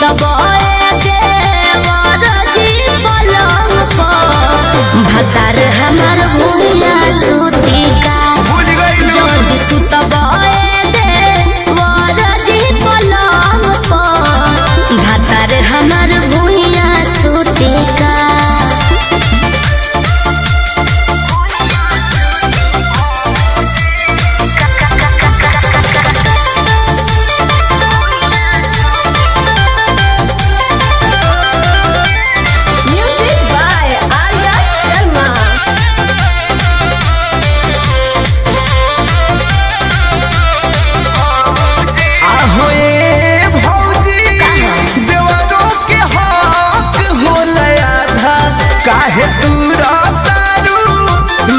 the boy. काहे तू रातारू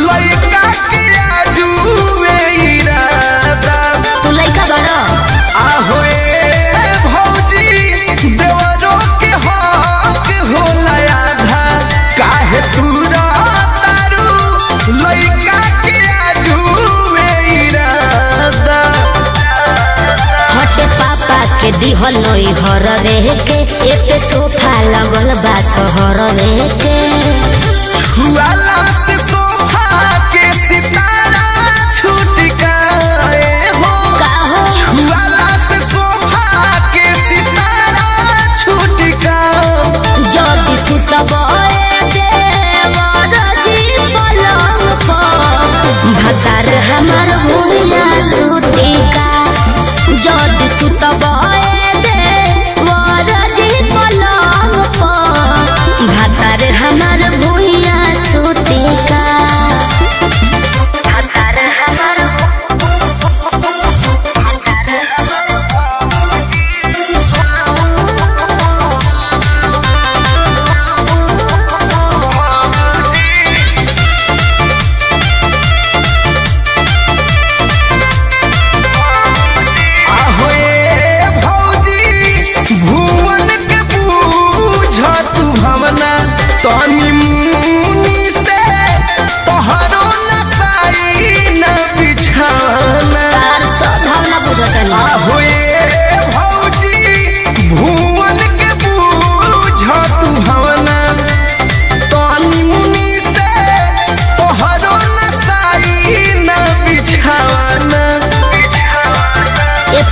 like बनोई घर के एते सोफा लगल बा शहर के सोफा के सिता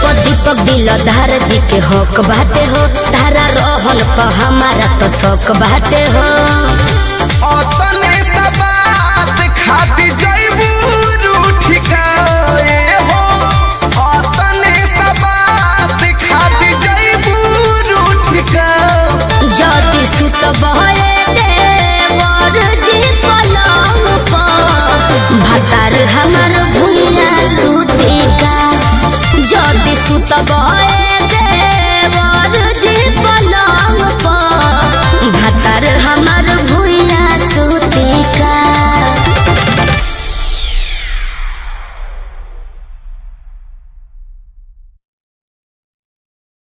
पर दीपक तो दिल धारा जी के हक बाटे हो। तारा रहल पर हमारा तो शौक बाटे हो। खाती जैबू ठिकाए सब देवर जी पलंग पर।